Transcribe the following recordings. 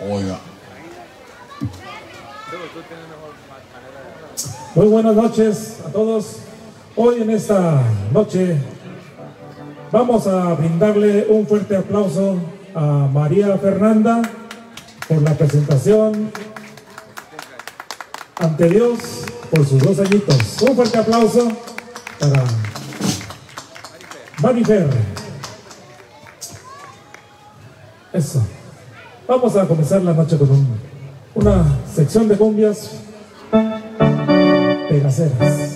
Oiga. Muy buenas noches a todos. Hoy en esta noche vamos a brindarle un fuerte aplauso a María Fernanda por la presentación ante Dios por sus dos añitos. Un fuerte aplauso para Marifer. Eso. Vamos a comenzar la noche con un- una sección de cumbias pegaceras.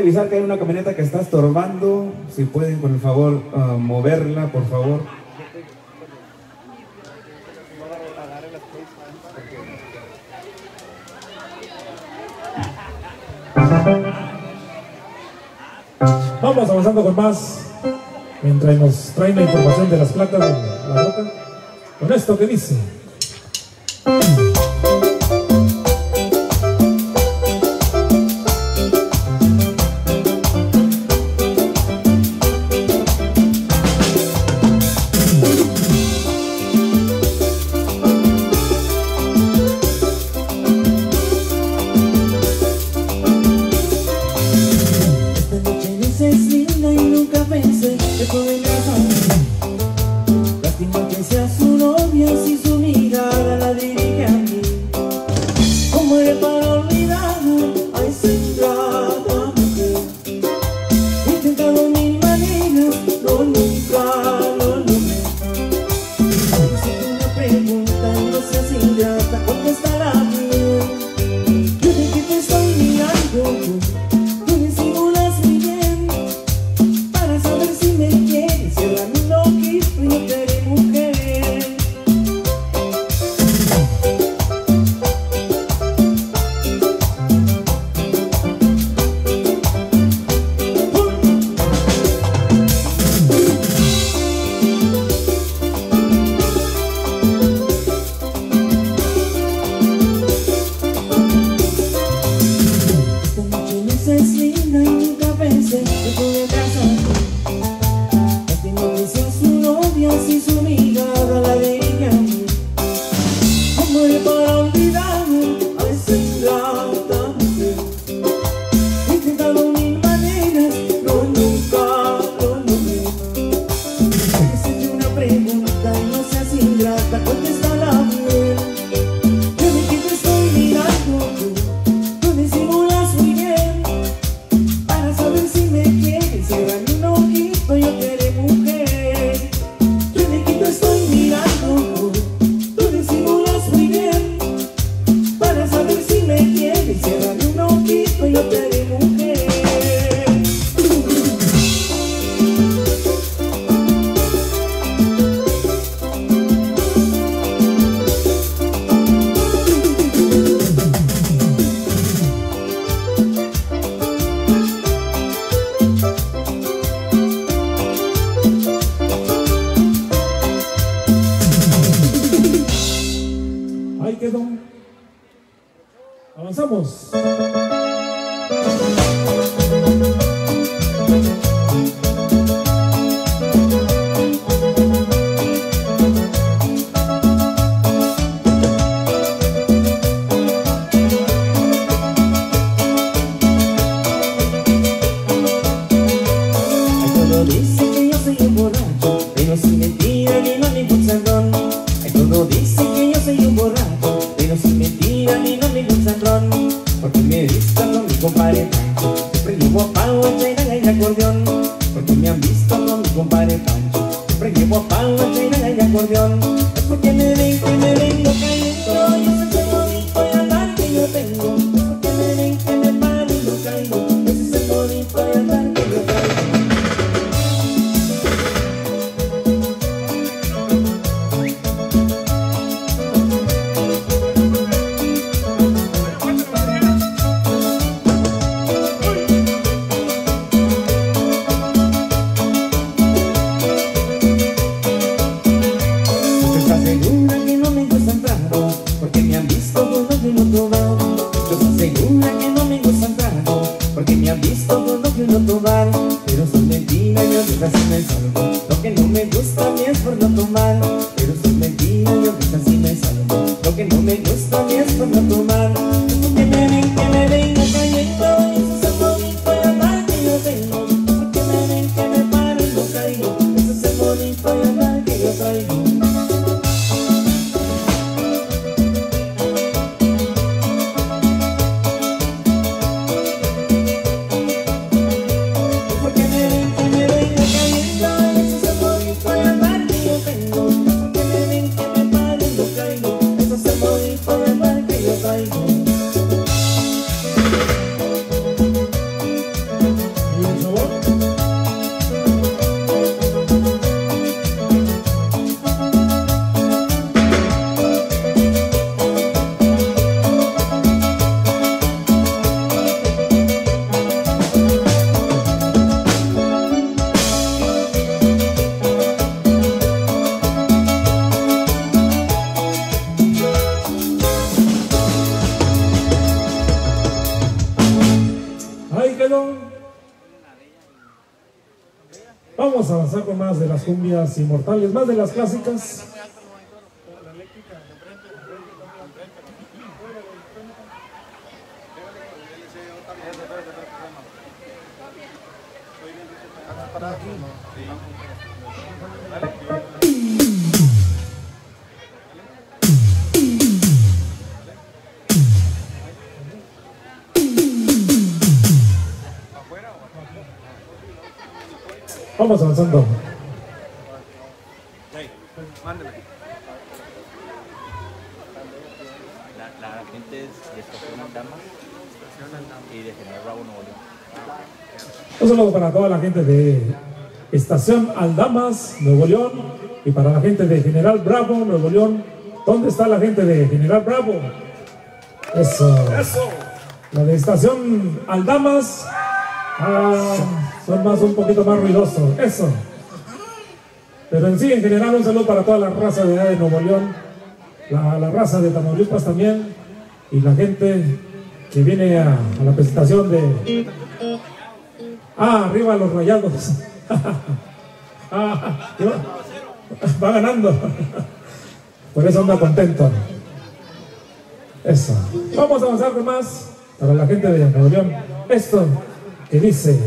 Avisar que hay una camioneta que está estorbando. Si pueden, por favor, ah, moverla, por favor. Vamos avanzando con más. Mientras nos traen la información de las placas de la roca. Con esto que dice. Flores. líneas inmortales, más de las clásicas. Vamos avanzando. para toda la gente de Estación Aldamas, Nuevo León, y para la gente de General Bravo, Nuevo León. ¿Dónde está la gente de General Bravo? Eso. La de Estación Aldamas. Ah, son más un poquito más ruidosos. Eso. Pero en sí, en general, un saludo para toda la raza de, de Nuevo León, la, la raza de Tamaulipas también, y la gente que viene a la presentación de Ah, arriba los rayados. Ah, va, va ganando. Por eso anda contento. Eso. Vamos a avanzar más para la gente de Napoleón. Esto que dice.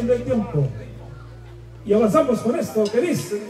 Del tiempo. Y avanzamos con esto que dice.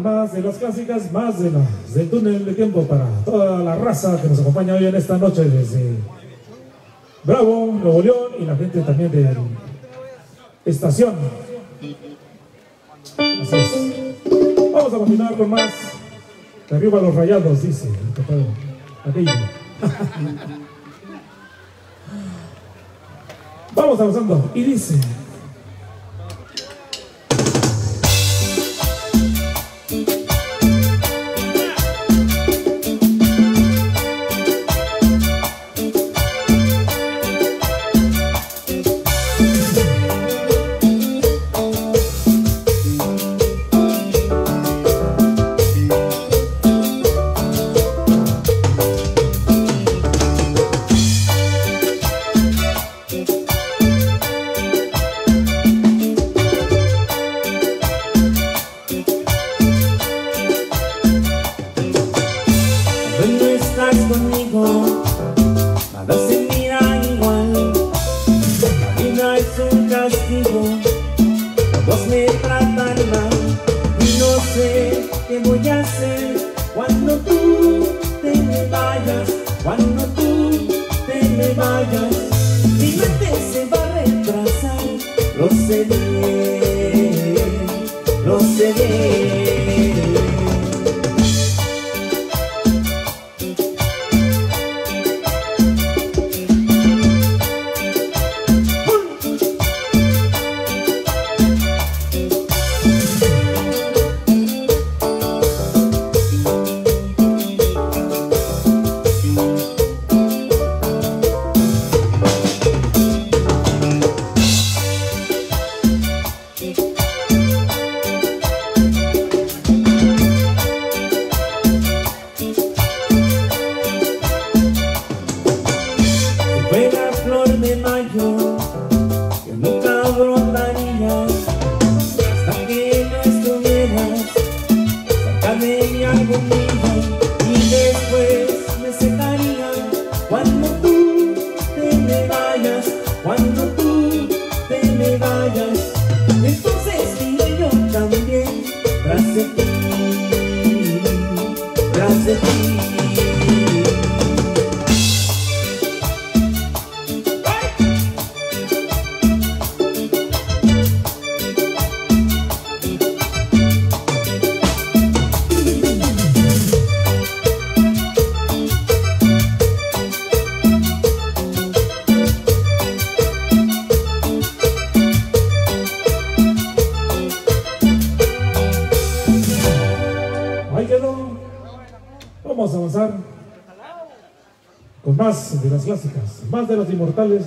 más de las clásicas, más de las del túnel de tiempo para toda la raza que nos acompaña hoy en esta noche desde Bravo, Nuevo León y la gente también de Estación. Así es. Vamos a continuar con más. De arriba los rayados, dice Aquello. Vamos avanzando y dice.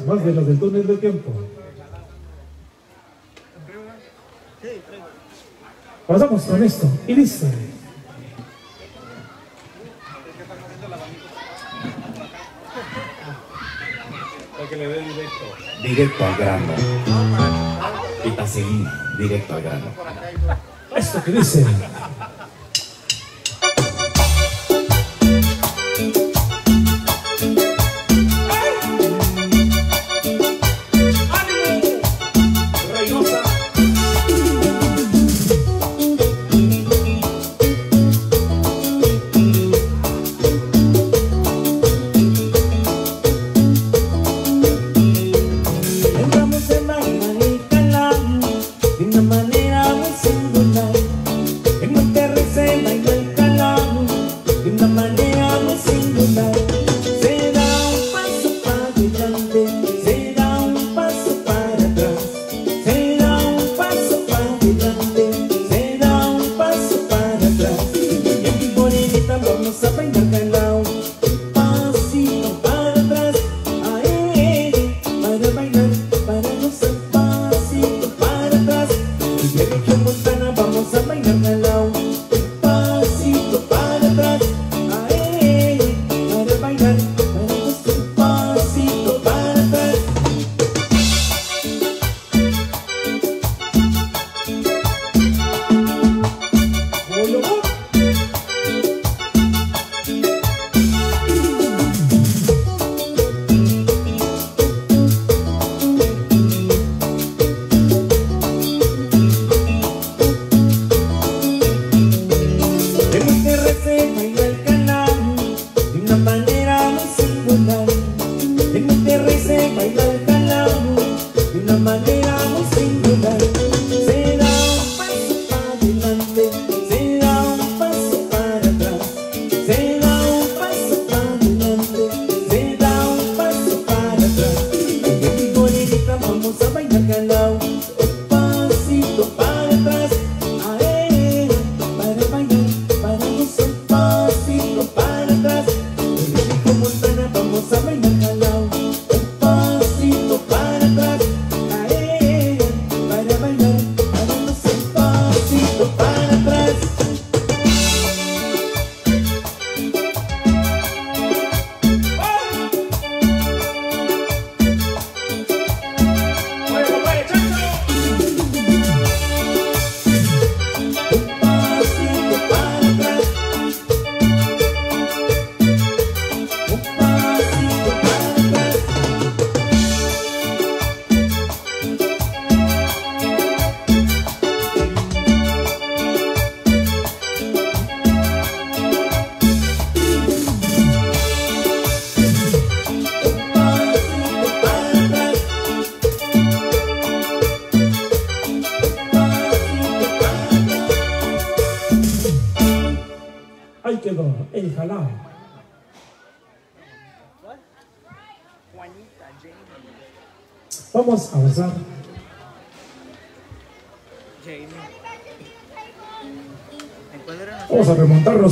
más de las del túnel del tiempo. Pasamos con esto y listo. Directo al grano. Vitacilina, directo al grano. Esto que dice.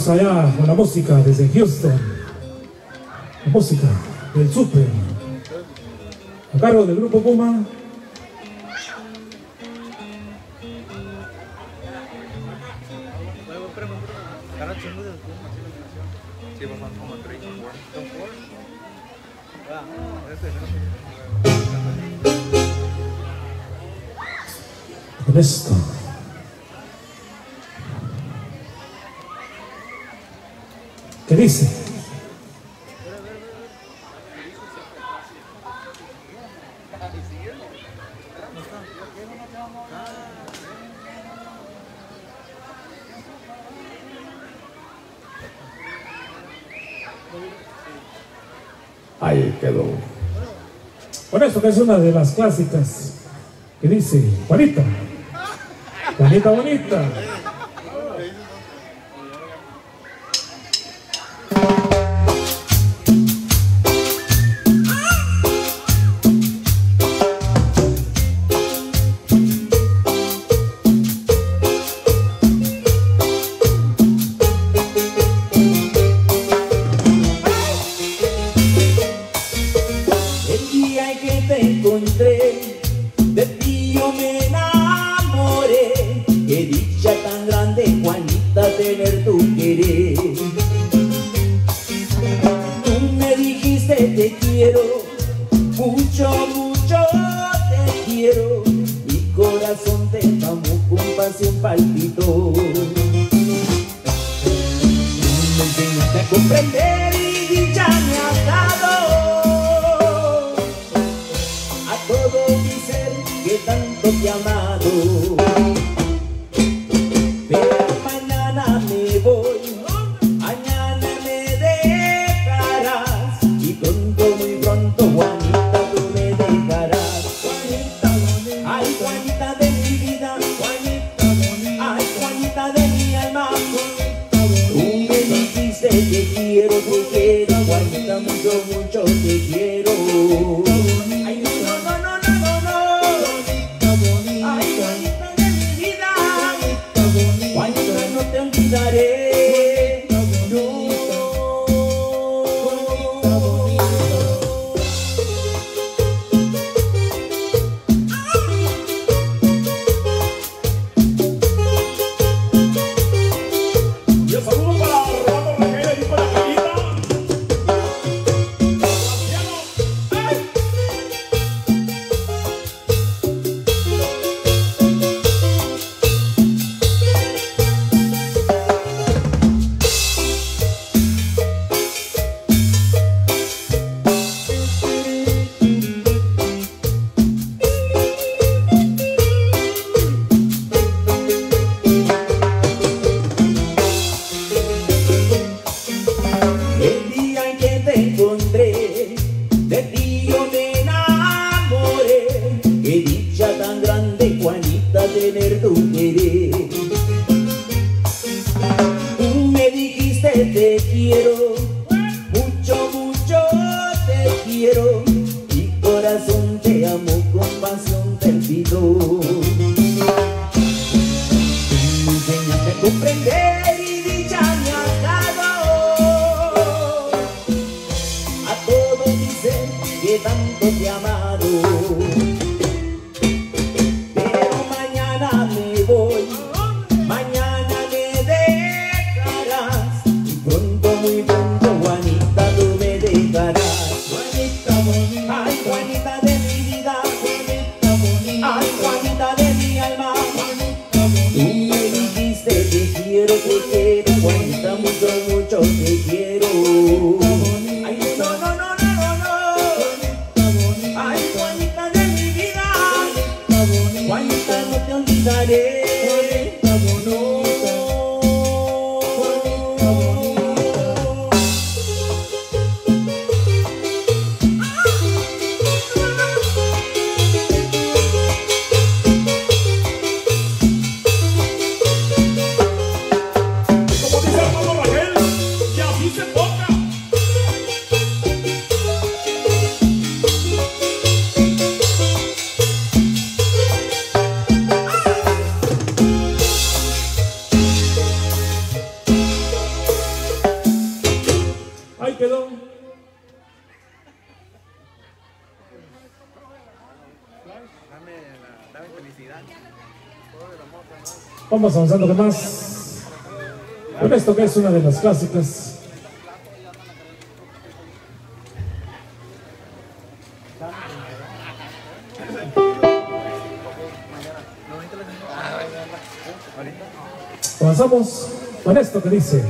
Allá con la música desde Houston. La música del Super. A cargo del grupo Puma. es una de las clásicas que dice, Juanita, Juanita bonita. Vamos avanzando con más. Con esto que es una de las clásicas. Avanzamos con esto que dice.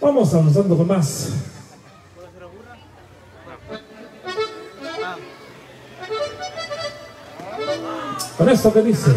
Vamos avanzando con más. Con esto que dice.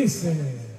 Dice.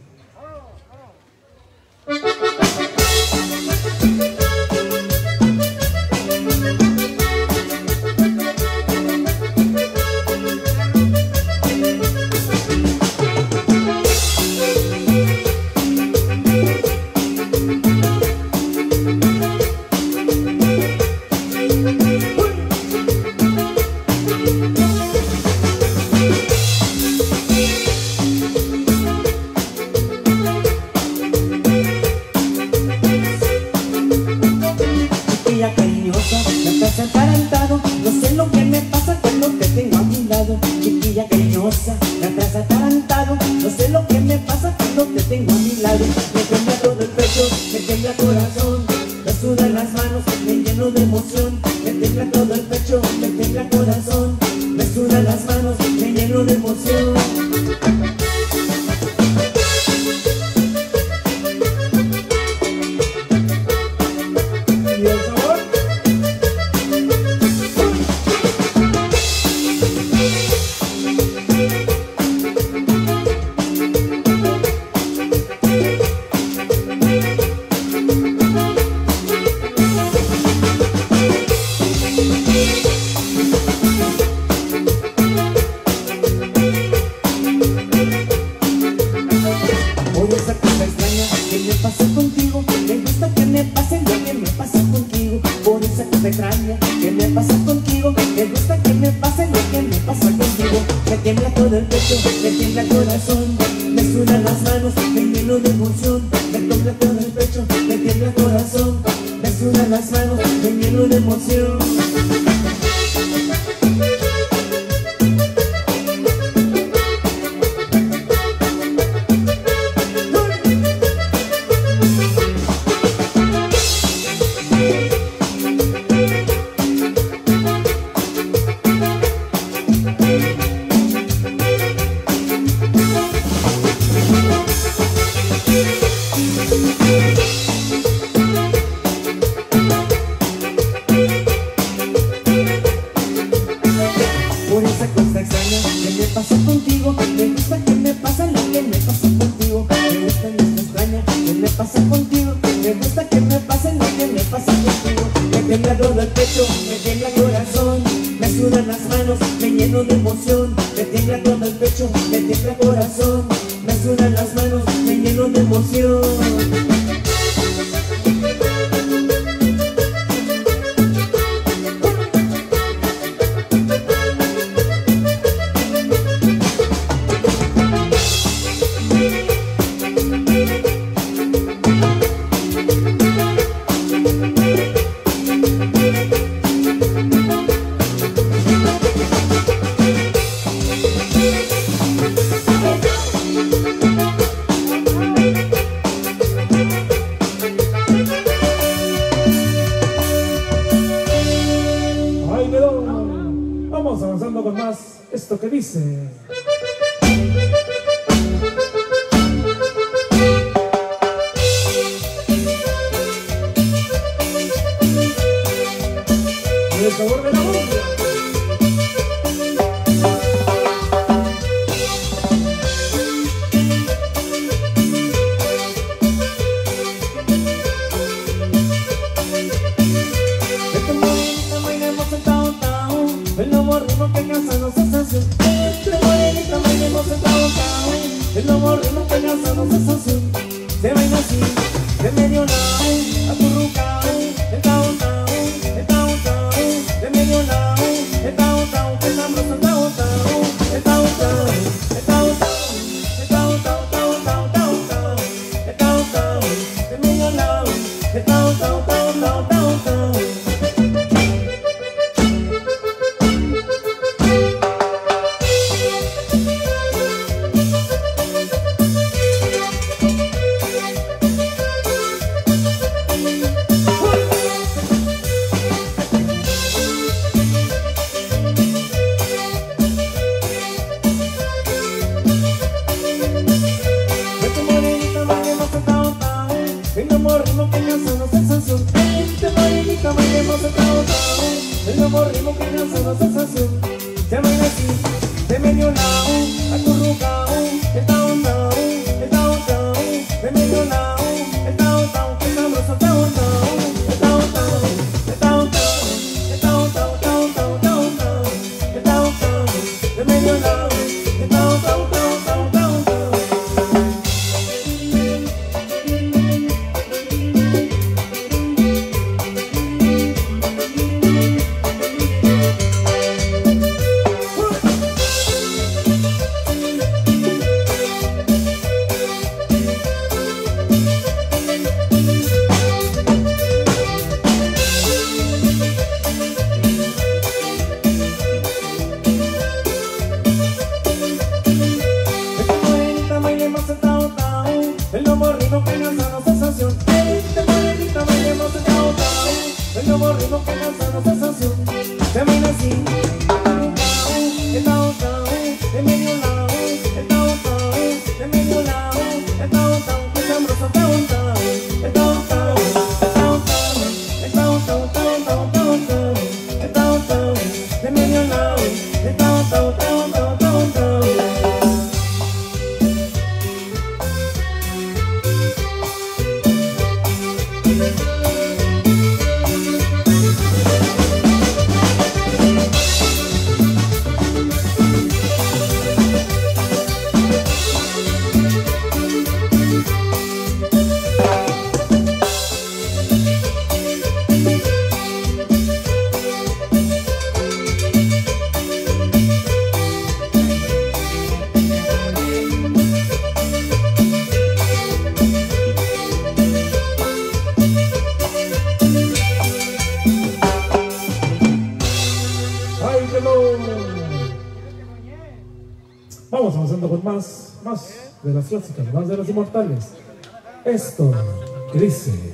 clásicas, las de los inmortales. Esto, dice.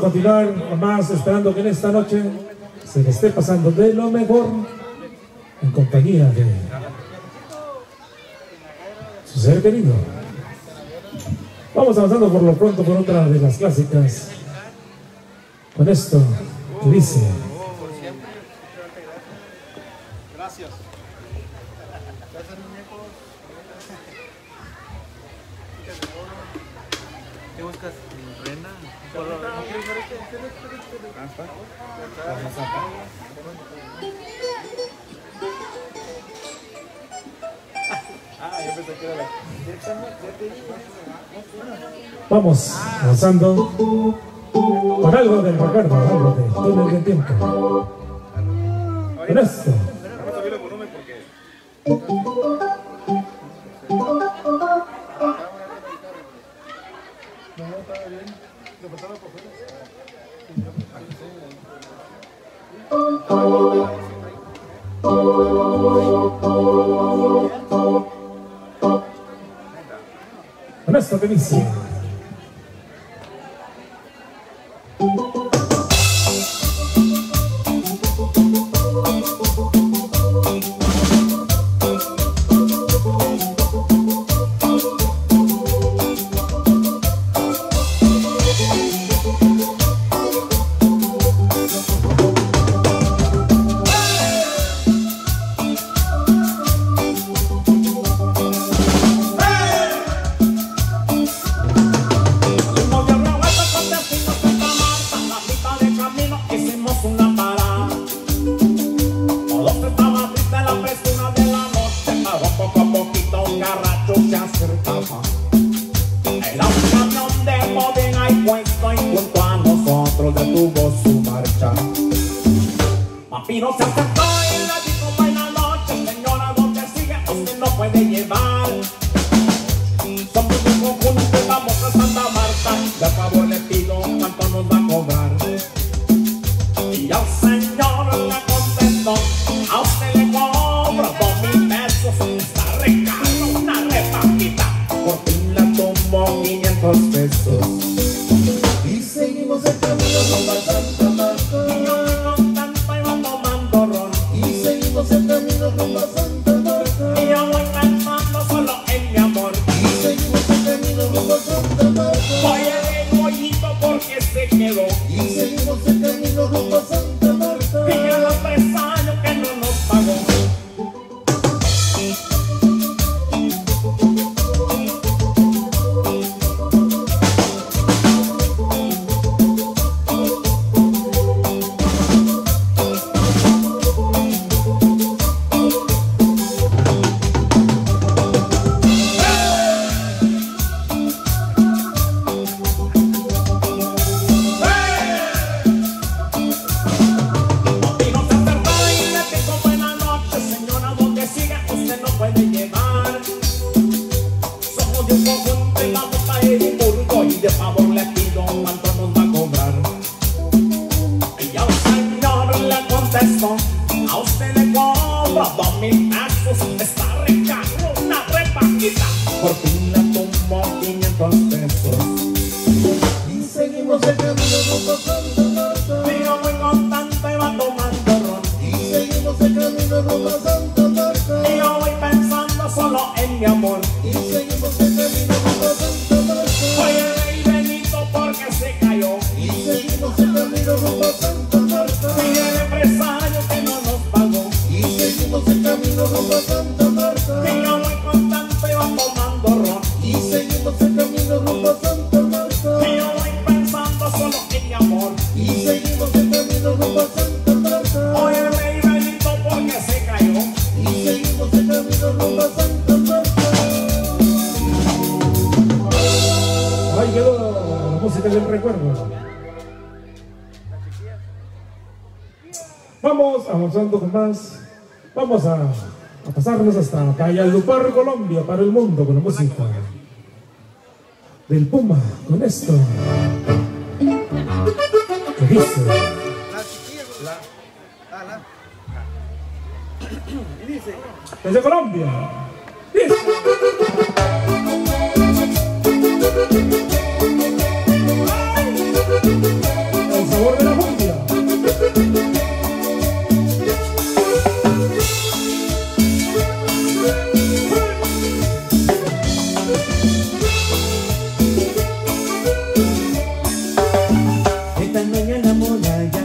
continuar más esperando que en esta noche se le esté pasando de lo mejor en compañía de su ser querido. Vamos avanzando por lo pronto por otra de las clásicas. Con esto que dice... Vamos avanzando con algo del recuerdo, algo de todo el tiempo. Con a me benissimo. Música del recuerdo. Vamos avanzando con más. Vamos a, pasarnos hasta Valladolid, Colombia, para el mundo con la música del Puma, con esto. ¿Qué dice? Desde Colombia. El sabor de la muñeca. Esta noña la muralla,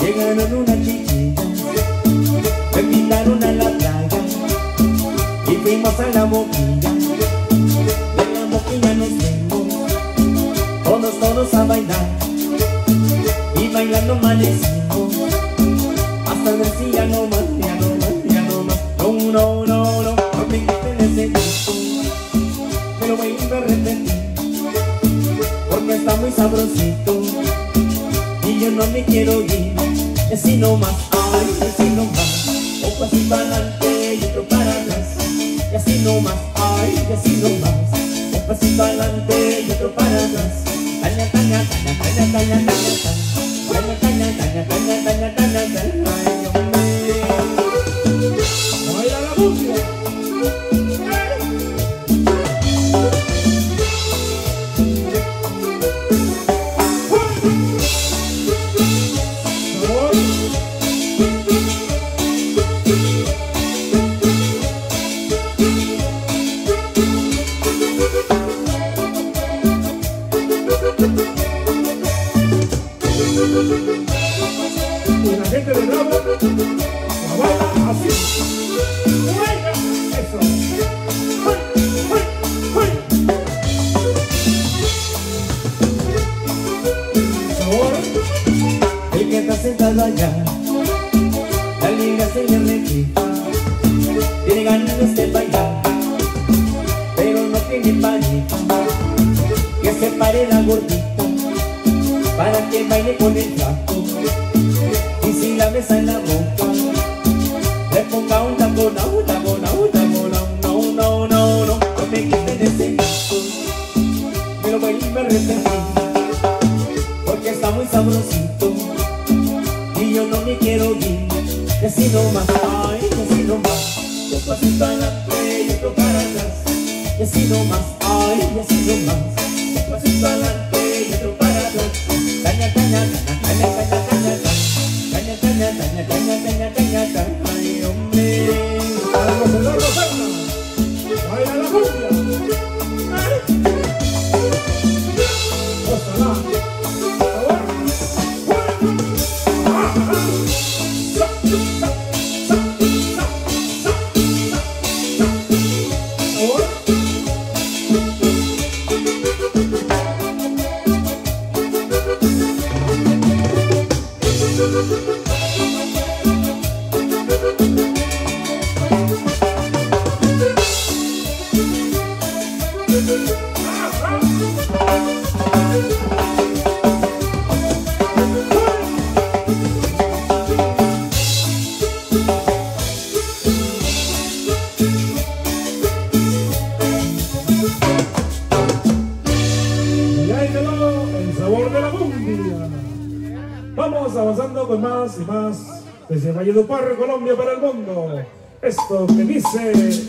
llegaron una chichita me quitaron a la playa y vimos a la boca. no amanecimos. Hasta decir ya no más, ya no más, ya no más. No, no, no, no, no me quiten ese gusto. Me lo voy a repetir. Porque está muy sabrosito. Y yo no me quiero ir. Es si no más, ay, es si no más. Un pasito adelante y otro para atrás. Y así no más, ay, y así no más. Un pasito adelante y otro para atrás. Tanya, tanya, tanya, tanya, tanya, tanya, tanya. Baila la música. Valledupar, Colombia para el mundo. Esto que dice...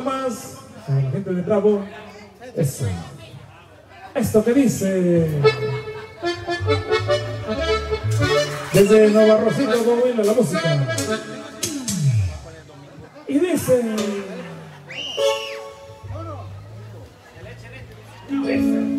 más gente de Bravo. Eso. Esto que dice. Desde Nueva Rosita, Coahuila, la música. Y dice. dice.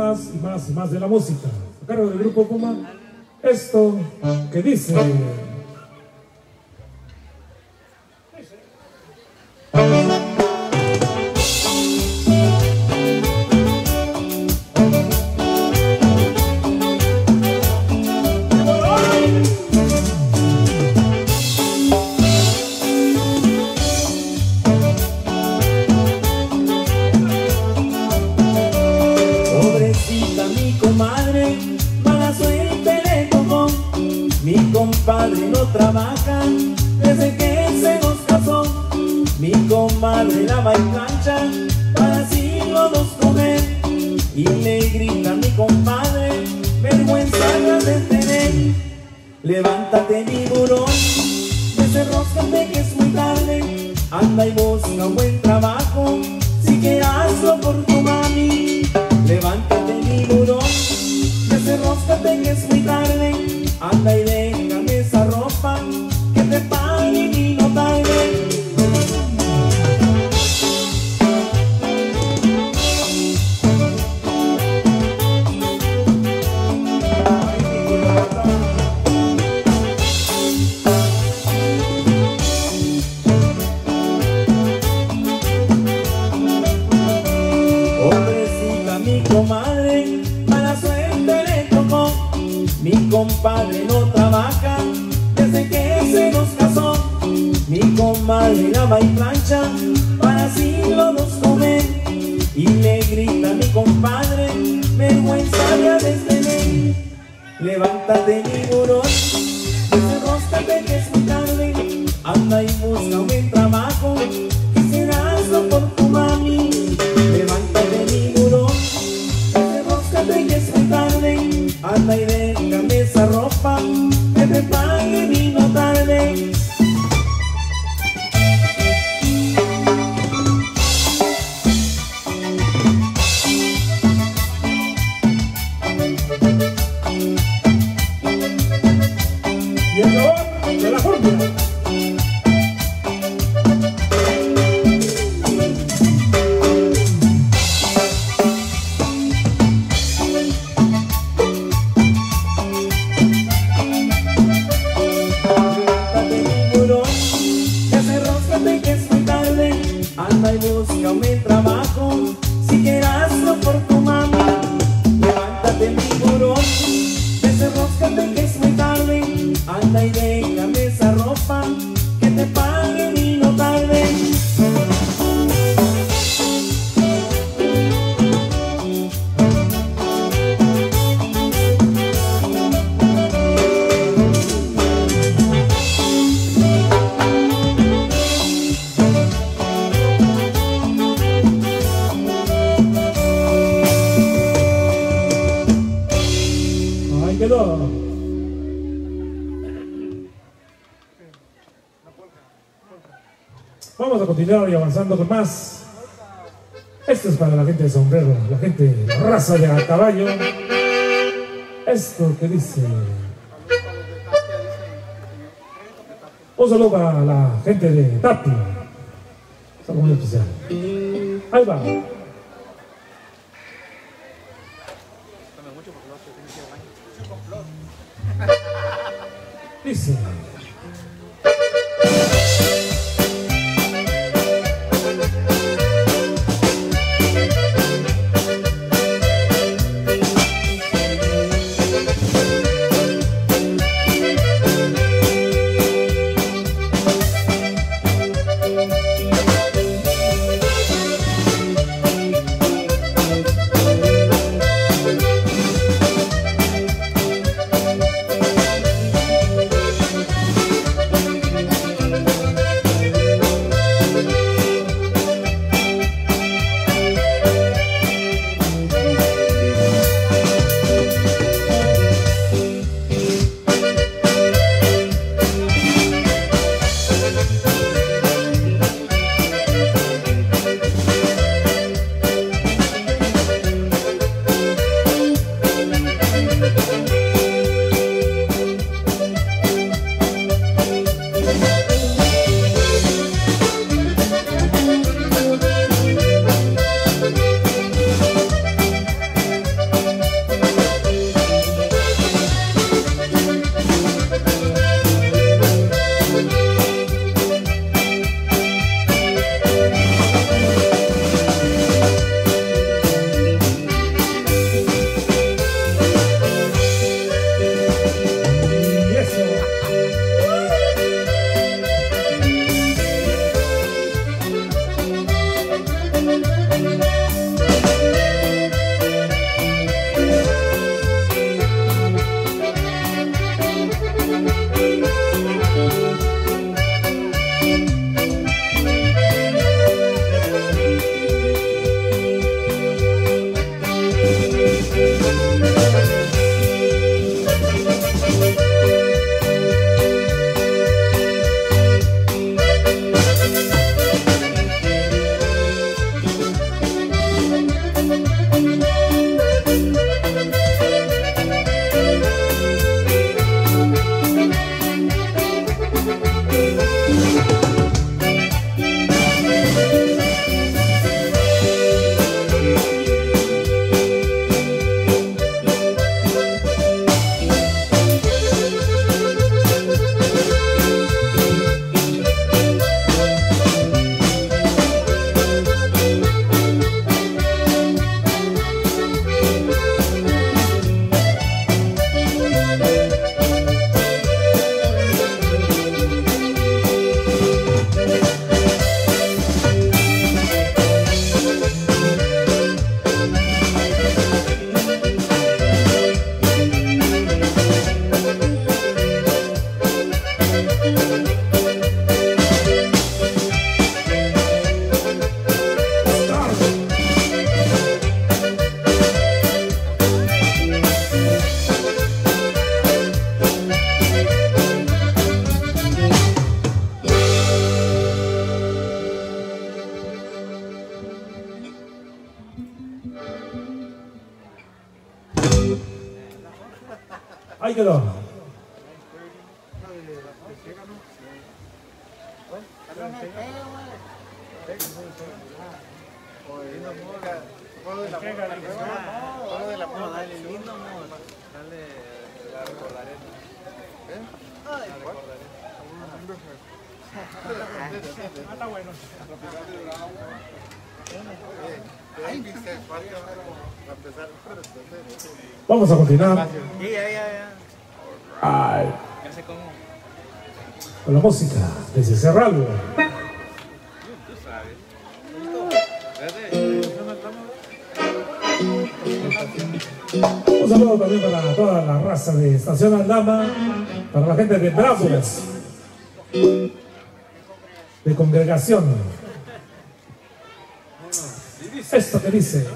más, más, más de la música. A cargo del grupo Puma, esto que dice... Vamos a continuar y avanzando con más. Esto es para la gente de sombrero, la gente raza de a caballo. Esto que dice. Un saludo para la gente de Tapia. Saludo muy especial. Ahí va. Dice. Ahí quedó. Vamos a continuar. Música desde Cerralbo. Un saludo también para toda la raza de Estación Aldama, para la gente de Bravos, de congregación. Esto que dice.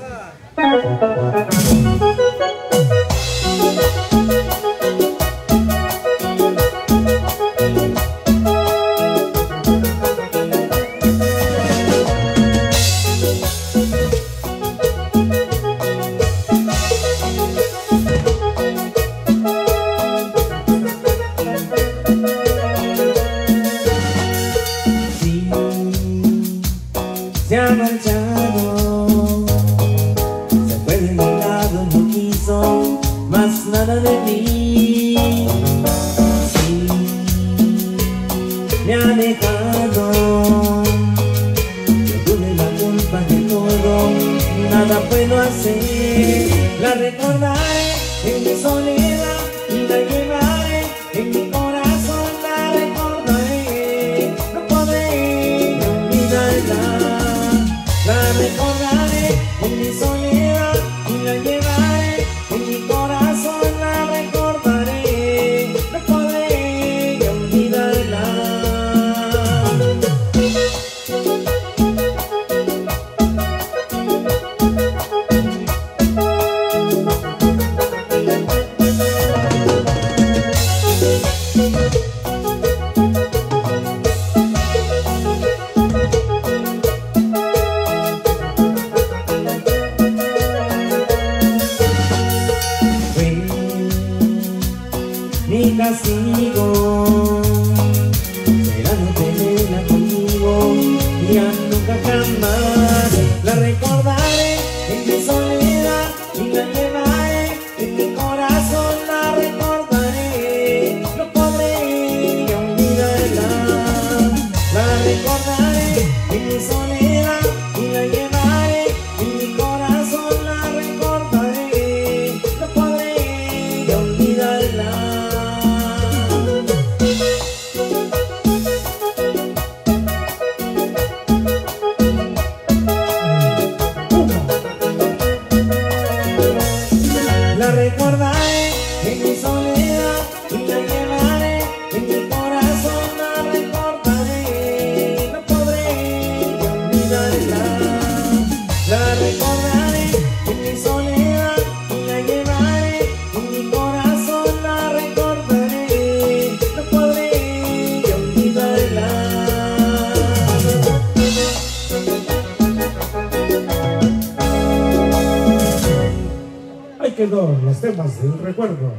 Los temas del recuerdo.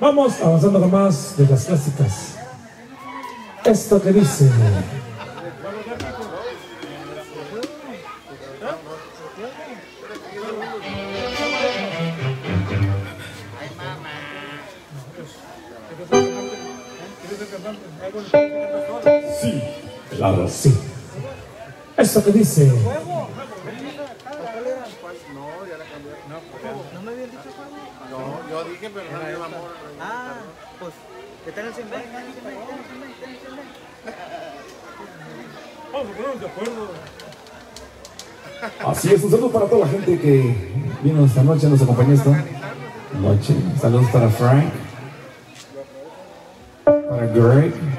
Vamos avanzando con más de las clásicas. Esto que dice. Sí, claro, sí. Esto que dice. No, yo dije, pero no me amor. Ah, pues, ¿qué tal el 100 Vamos a ponernos de acuerdo. Así es, un saludo para toda la gente que vino esta noche, nos acompañó esta noche. Saludos para Frank, para Greg.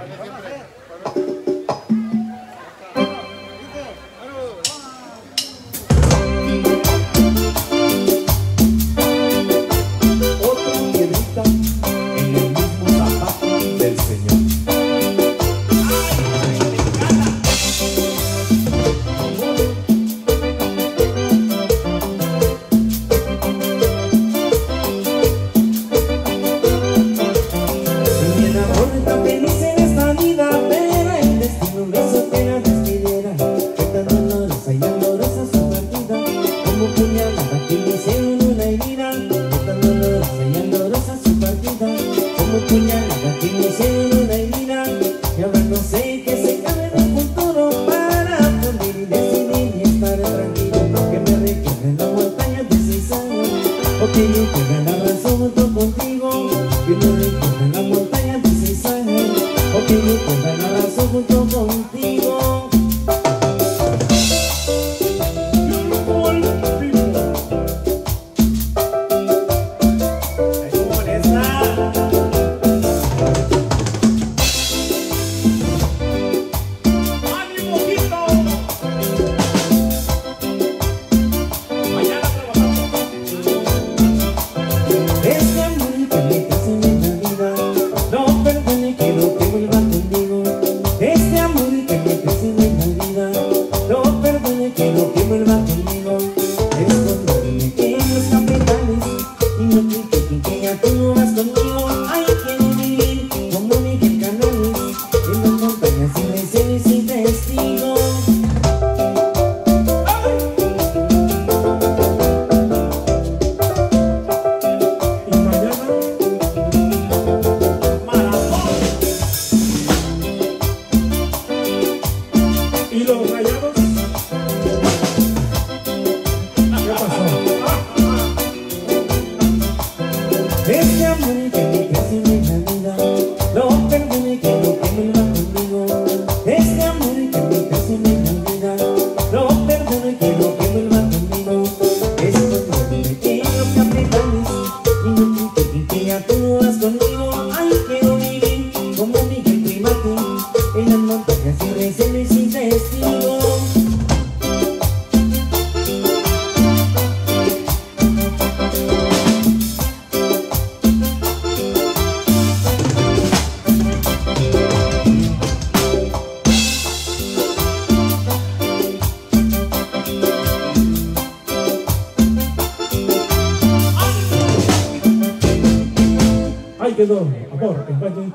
amor, engaño y.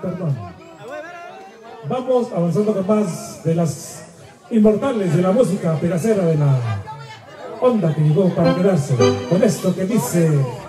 Vamos avanzando con más de las inmortales de la música peracera de la onda que llegó para quedarse. Con esto que dice...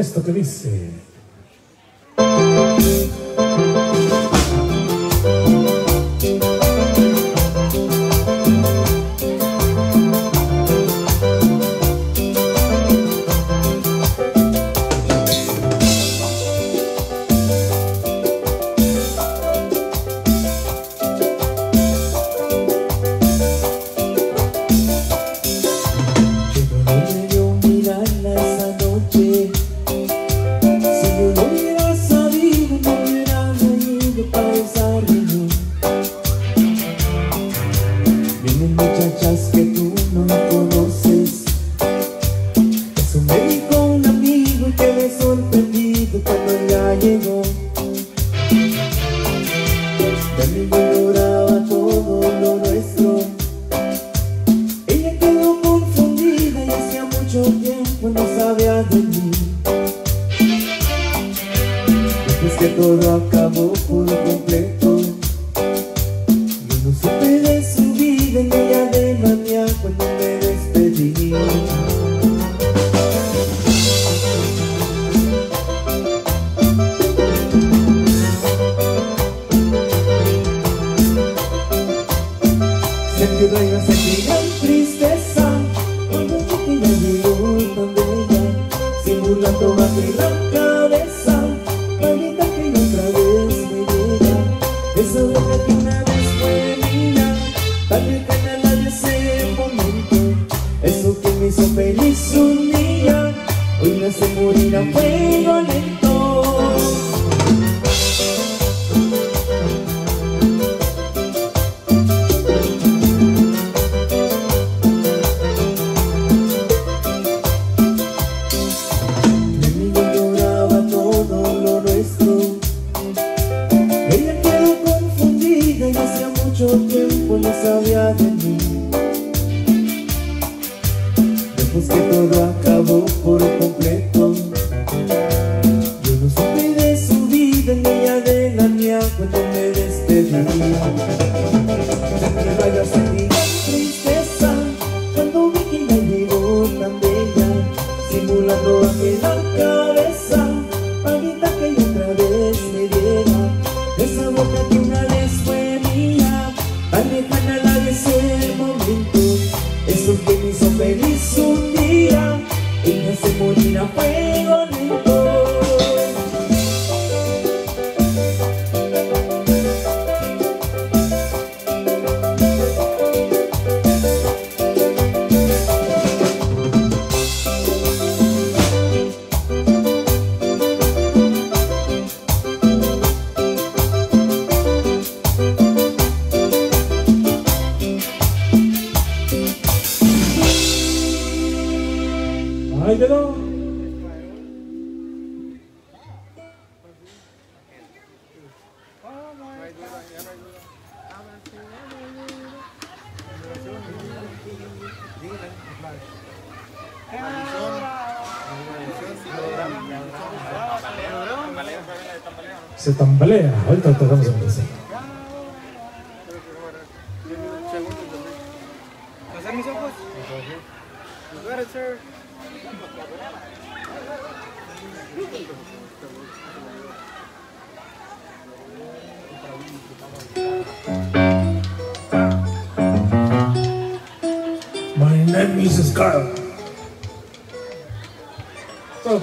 questo che disse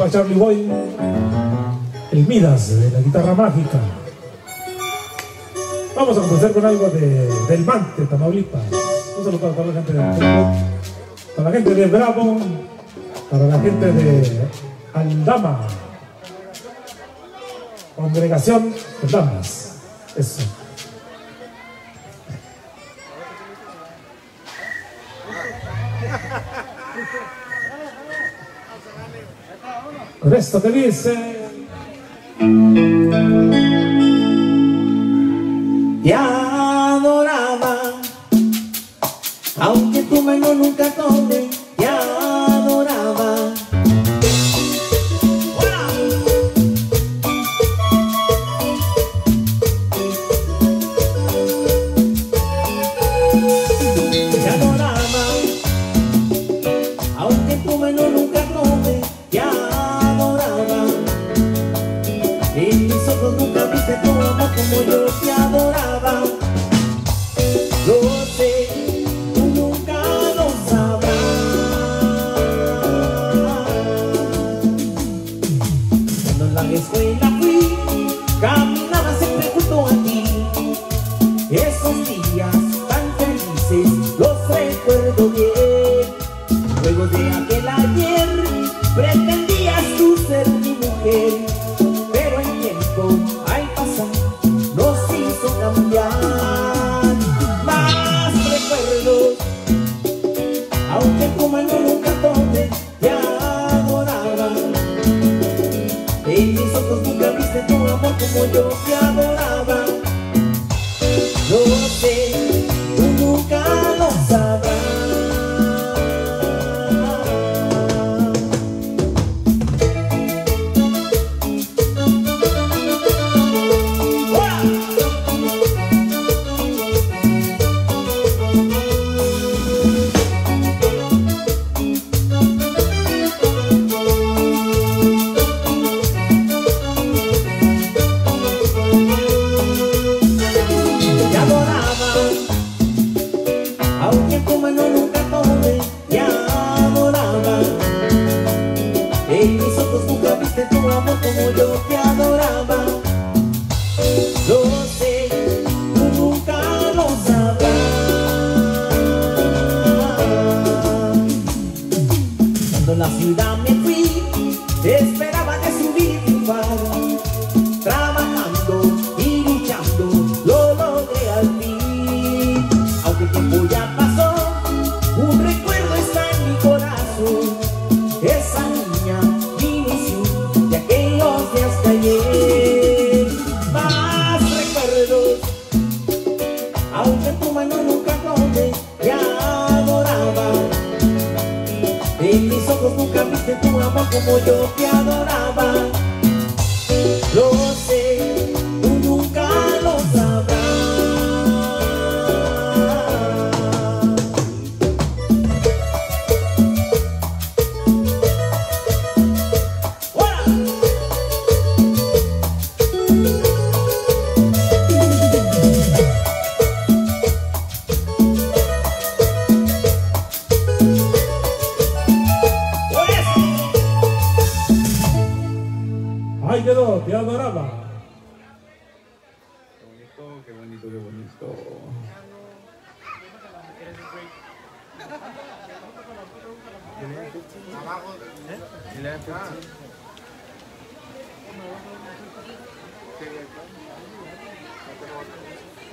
Charlie Boy, el Midas de la guitarra mágica. Vamos a comenzar con algo de, del Mante, Tamaulipas. Un saludo para toda la gente de para la gente de Bravo, para la gente de Aldama, congregación de Damas. Eso. Resto Caliese Te adoraba Aunque tu mano nunca tomes muy yo te adoraba.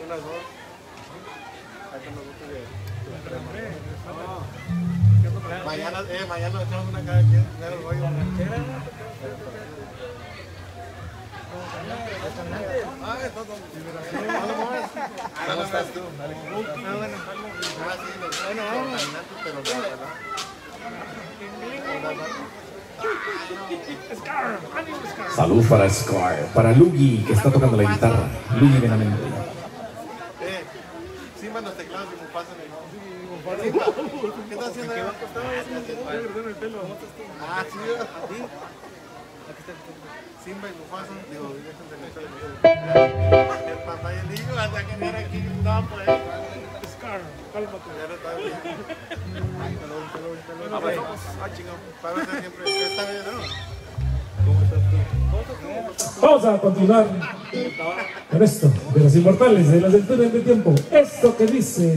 Unas dos. Mañana, eh, mañana echamos una cada quien. Voy ah, a estás tú? Bueno. Salud para Scar, para Luigi que está tocando la guitarra. Luigi Benavente. ¿Qué estás haciendo? ¿Qué. Ah, sí. Aquí está Simba y Mufasa. Digo, déjense el hasta que no era aquí. No, pues. Scar, cálmate. Vamos. Ah, chingón. Vamos a continuar con esto de los inmortales de las alturas del tiempo. Esto que dice.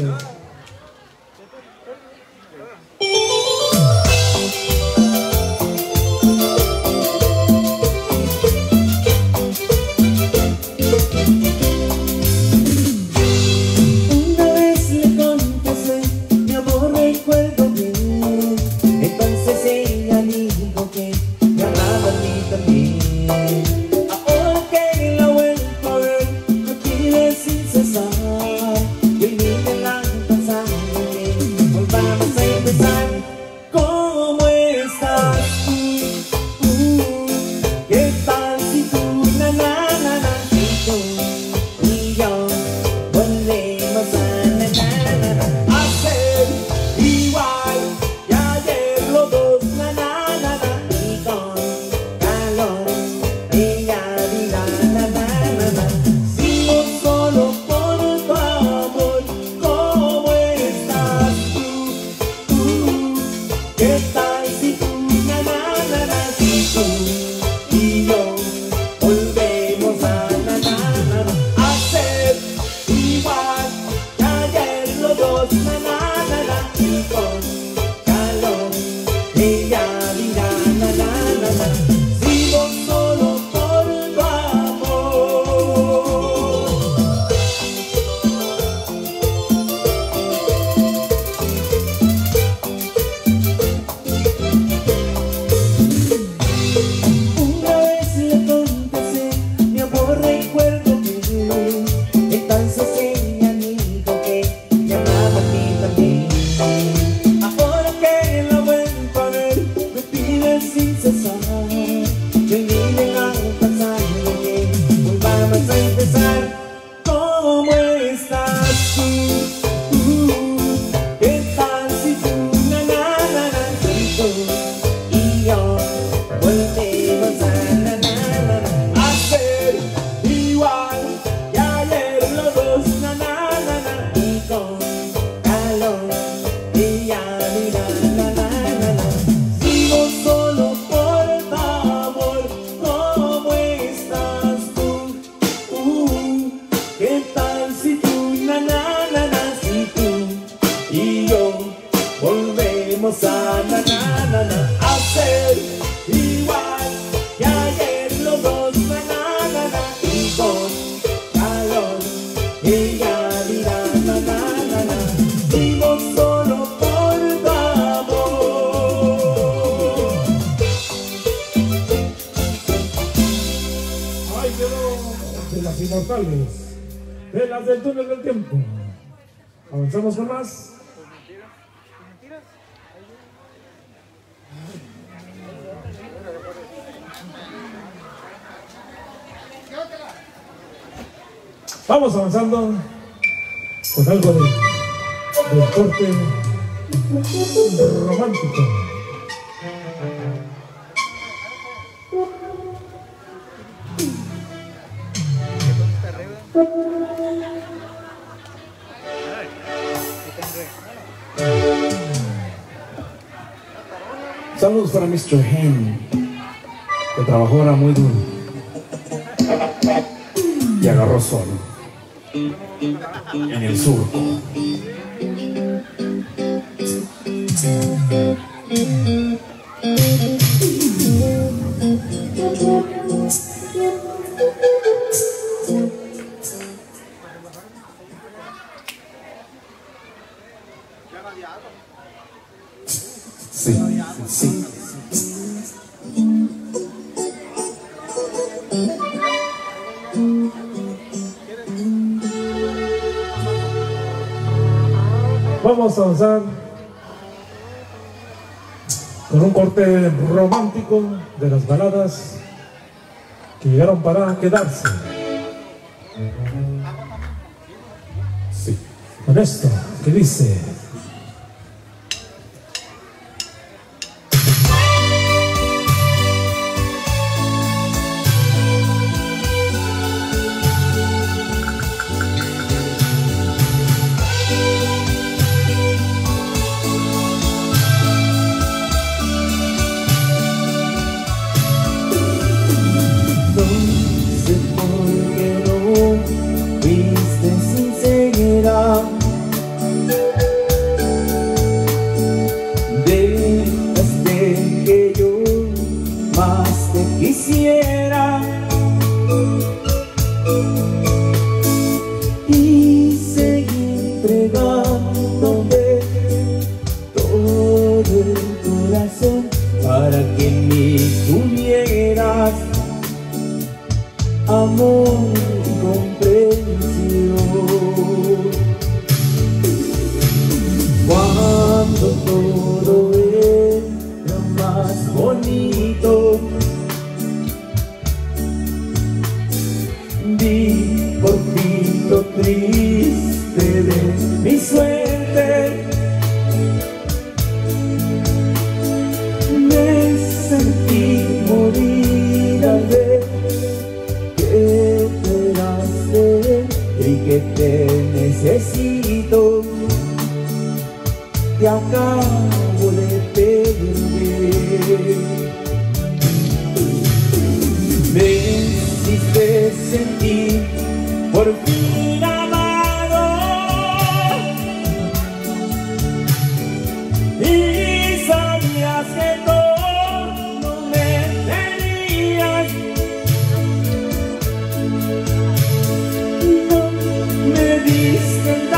De las del túnel del tiempo. Avanzamos con más. Vamos avanzando con algo de, corte romántico. Saludos para Mr. Hen, que trabajó ahora muy duro y agarró solo en el surco. Vamos a avanzar con un corte romántico de las baladas que llegaron para quedarse. Sí. Con esto que dice... triste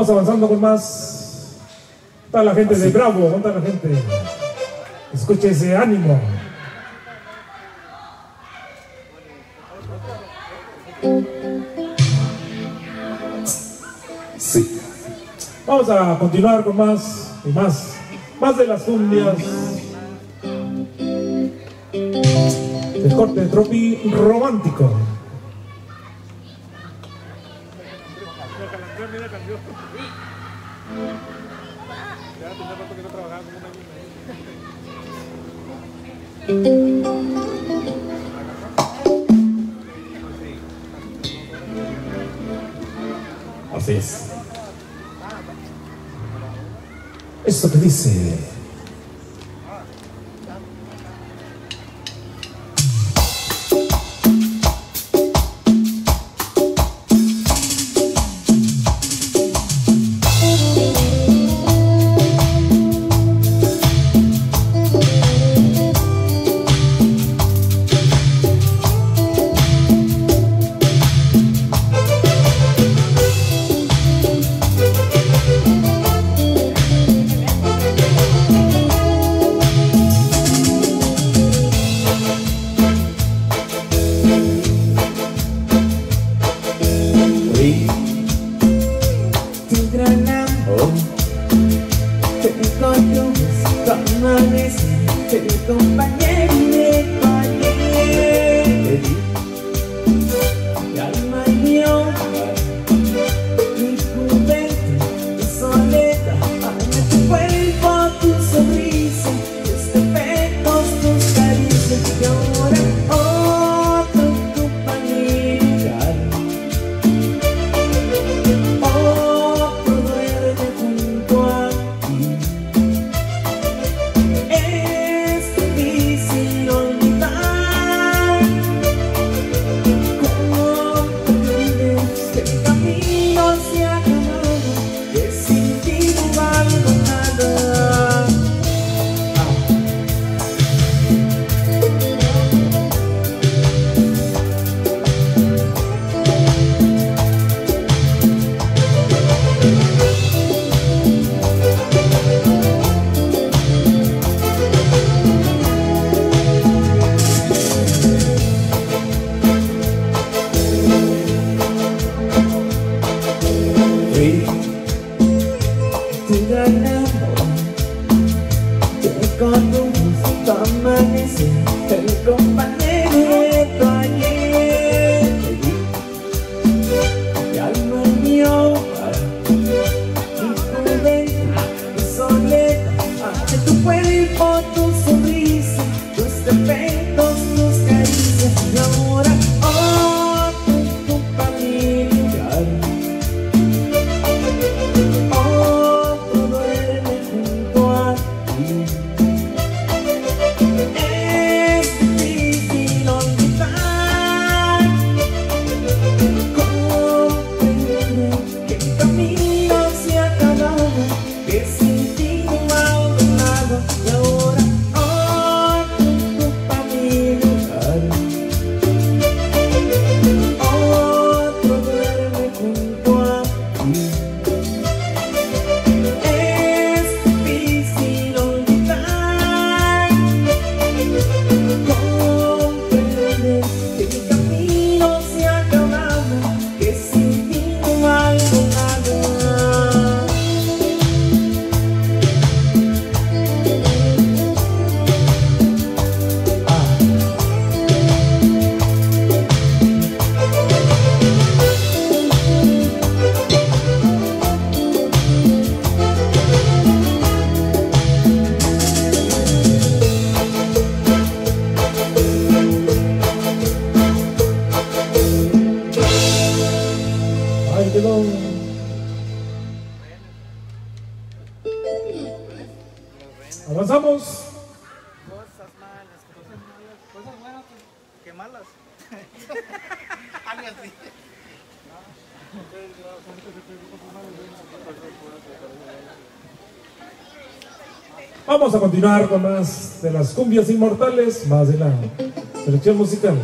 Vamos avanzando con más. Está la gente Así. de Bravo, ¿dónde la gente? Escuche ese ánimo. Sí. Vamos a continuar con más y más. Más de las cumbias. El corte de tropi romántico. Así es. Esto dice qué malas. Algo. Vamos a continuar con más de las cumbias inmortales, más de la selección musical.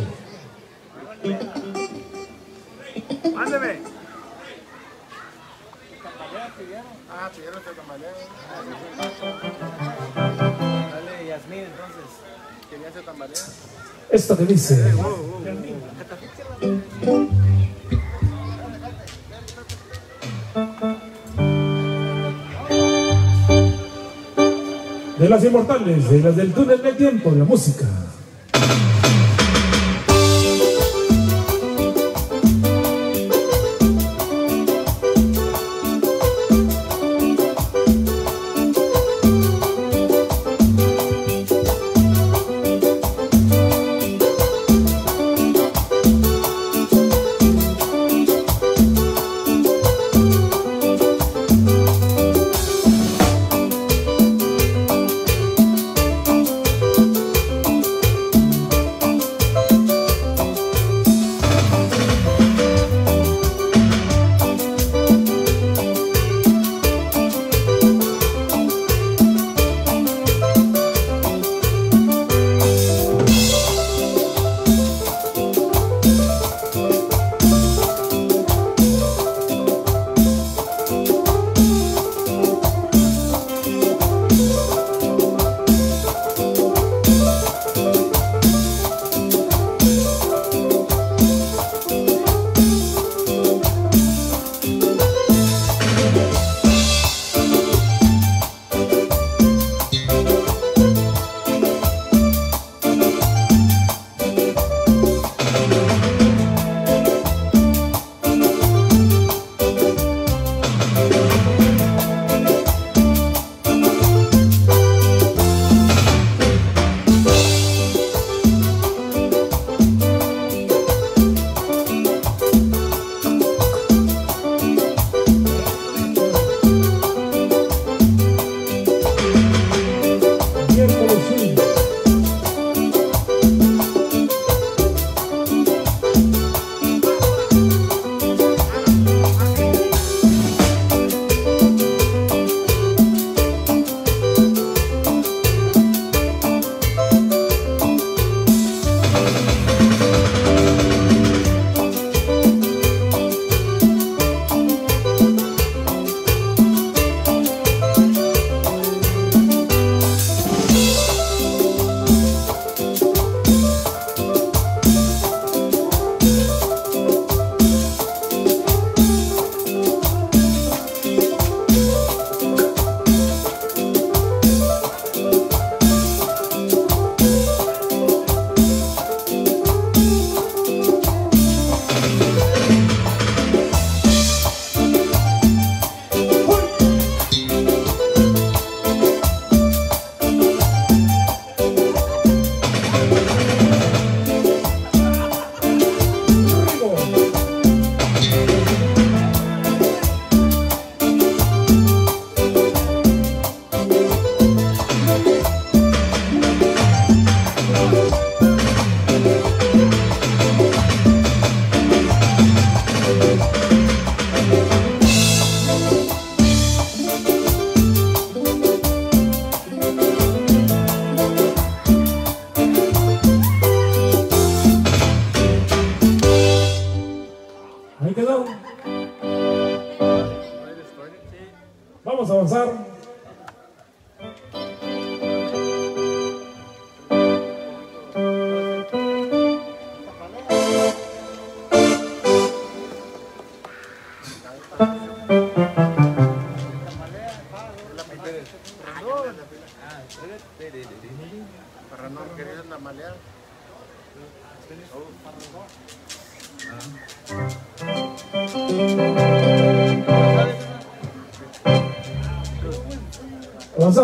De las inmortales, de las del túnel del tiempo, la música.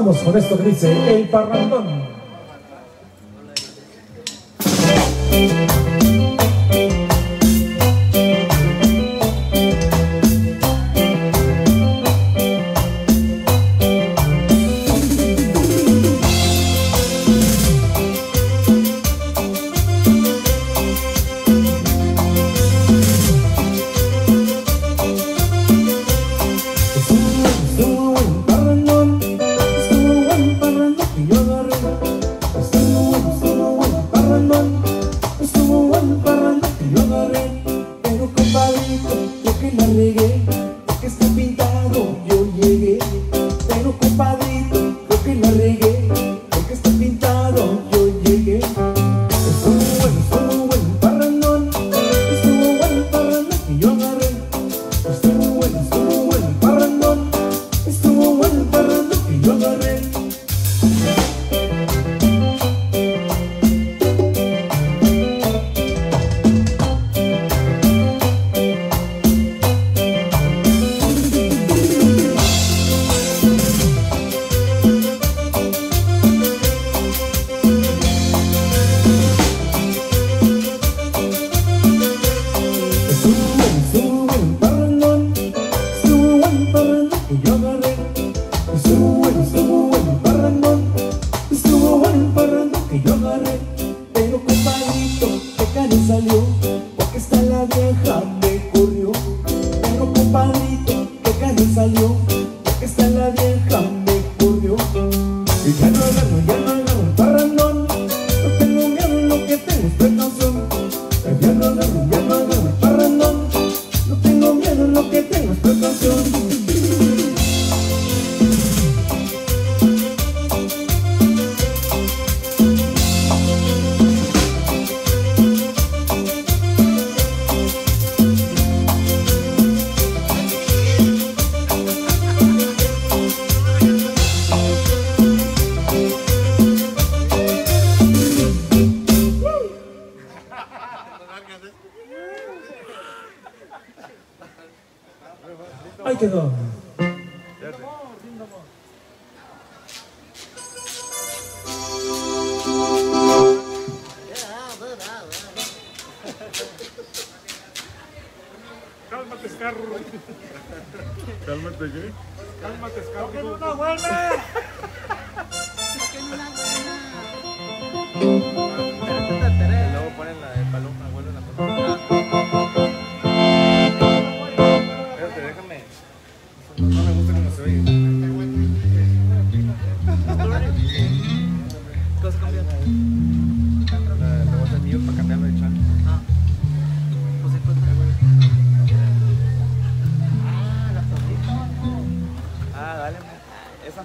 con esto que dice El Parrandón. déjame. No me gusta cómo se oye. ¿Qué vas voy a para de. Ah. Ah, dale. Pues. Esa.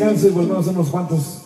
Descanso y volvemos en unos cuantos.